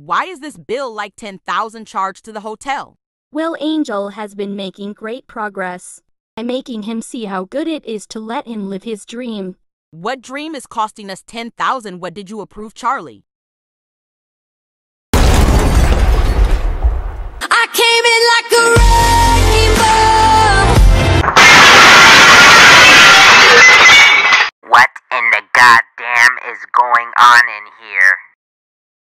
Why is this bill like 10,000 charged to the hotel? Well, Angel has been making great progress. I'm making him see how good it is to let him live his dream. What dream is costing us 10,000? What did you approve, Charlie? What in the goddamn is going on in here?